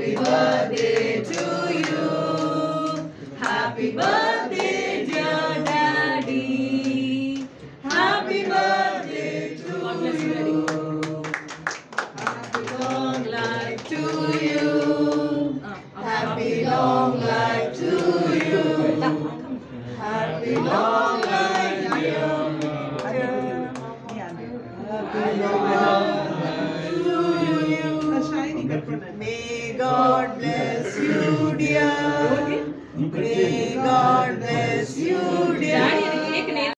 Happy birthday to you. Happy birthday, dear daddy. Happy birthday to you. Happy long life to you. Happy long life to you. Happy long life, dear. Happy long life to you. May God bless you, dear. May God bless you, dear.